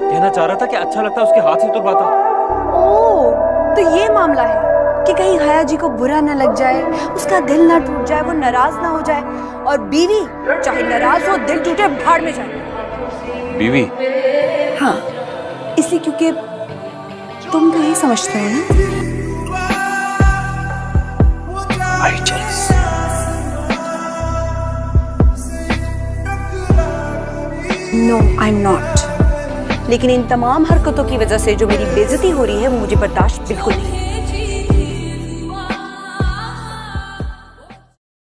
कहना चाह रहा था कि अच्छा लगता है उसके हाथ से तुरवाता ओ तो ये मामला है कि कहीं हया जी को बुरा न लग जाए उसका दिल ना टूट जाए वो नाराज़ ना हो जाए और बीवी चाहे नाराज़ हो दिल टूटे भाड़ में जाए। बीवी? हाँ इसलिए क्योंकि तुम तो यही समझते हो ना? I jealous no I am not लेकिन इन तमाम हरकतों की वजह से जो मेरी बेजती हो रही है, वो मुझे बर्दाश्त बिल्कुल नहीं है।